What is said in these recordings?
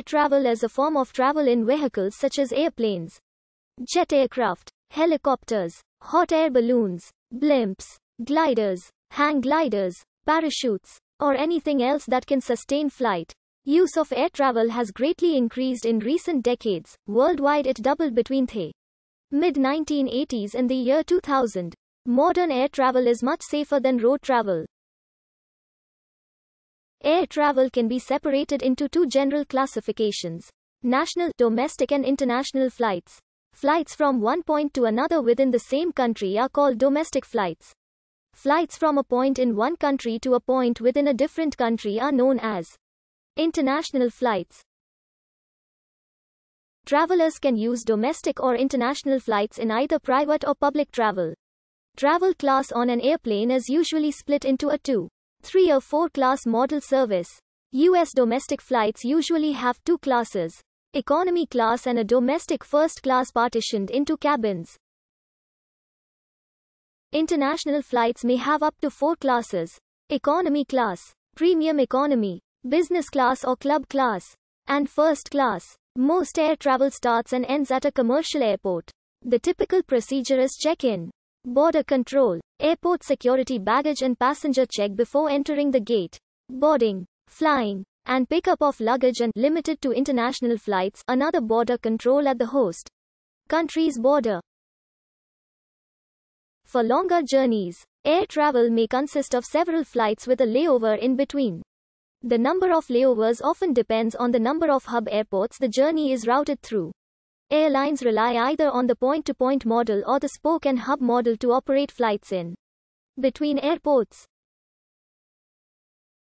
Air travel as a form of travel in vehicles such as airplanes, jet aircraft, helicopters, hot air balloons, blimps, gliders, hang gliders, parachutes, or anything else that can sustain flight. Use of air travel has greatly increased in recent decades. Worldwide, it doubled between the mid 1980s and the year 2000. Modern air travel is much safer than road travel. Air travel can be separated into two general classifications national, domestic, and international flights. Flights from one point to another within the same country are called domestic flights. Flights from a point in one country to a point within a different country are known as international flights. Travelers can use domestic or international flights in either private or public travel. Travel class on an airplane is usually split into a 2, 3 or 4 class model service. US domestic flights usually have two classes, economy class and a domestic first class partitioned into cabins. International flights may have up to four classes, economy class, premium economy, business class or club class, and first class. Most air travel starts and ends at a commercial airport. The typical procedure is check-in, border control, airport security baggage and passenger check before entering the gate, boarding, flying, and pickup of luggage and limited to international flights, another border control at the host country's border. For longer journeys, air travel may consist of several flights with a layover in between. The number of layovers often depends on the number of hub airports the journey is routed through. Airlines rely either on the point-to-point model or the spoke and hub model to operate flights in between airports.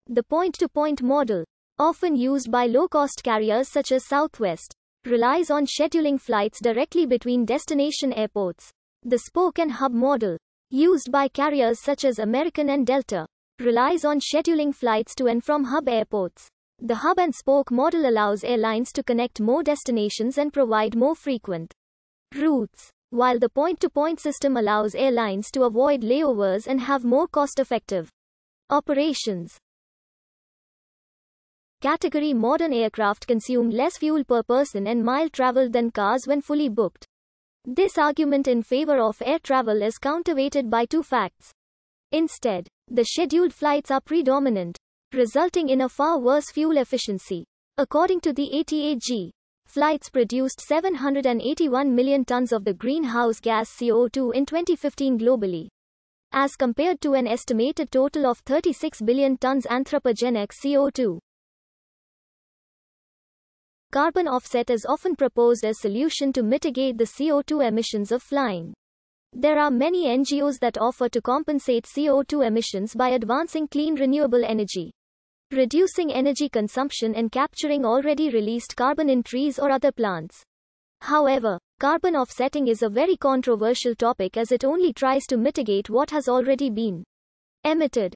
The point-to-point model, often used by low-cost carriers such as Southwest, relies on scheduling flights directly between destination airports. The spoke and hub model, used by carriers such as American and Delta, relies on scheduling flights to and from hub airports. The hub and spoke model allows airlines to connect more destinations and provide more frequent routes, while the point to point system allows airlines to avoid layovers and have more cost effective operations. Category Modern aircraft consume less fuel per person and mile traveled than cars when fully booked. This argument in favor of air travel is counterweighted by two facts. Instead, the scheduled flights are predominant, resulting in a far worse fuel efficiency. According to the ATAG, flights produced 781 million tons of the greenhouse gas CO2 in 2015 globally, as compared to an estimated total of 36 billion tons anthropogenic CO2. Carbon offset is often proposed as a solution to mitigate the CO2 emissions of flying. There are many NGOs that offer to compensate CO2 emissions by advancing clean renewable energy reducing energy consumption and capturing already released carbon in trees or other plants. However, carbon offsetting is a very controversial topic as it only tries to mitigate what has already been emitted.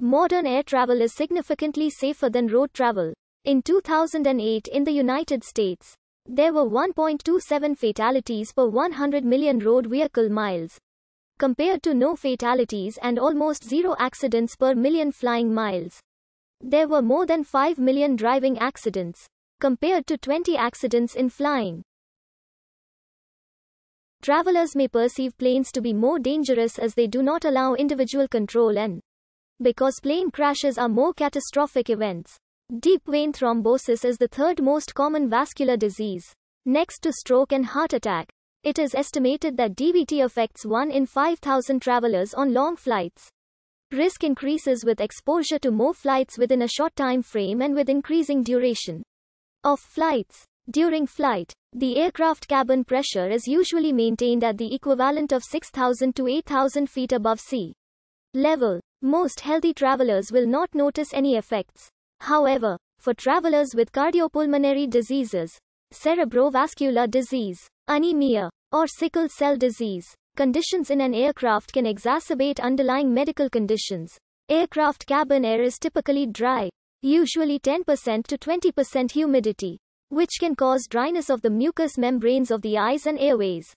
Modern air travel is significantly safer than road travel. In 2008 in the United States, there were 1.27 fatalities per 100 million road vehicle miles, compared to no fatalities and almost zero accidents per million flying miles. There were more than 5 million driving accidents, compared to 20 accidents in flying. Travelers may perceive planes to be more dangerous as they do not allow individual control and because plane crashes are more catastrophic events. Deep vein thrombosis is the third most common vascular disease, next to stroke and heart attack. It is estimated that DVT affects 1 in 5,000 travelers on long flights. Risk increases with exposure to more flights within a short time frame and with increasing duration of flights. During flight, the aircraft cabin pressure is usually maintained at the equivalent of 6,000 to 8,000 feet above sea level. Most healthy travelers will not notice any effects. However, for travelers with cardiopulmonary diseases, cerebrovascular disease, anemia, or sickle cell disease. Conditions in an aircraft can exacerbate underlying medical conditions. Aircraft cabin air is typically dry, usually 10% to 20% humidity, which can cause dryness of the mucous membranes of the eyes and airways.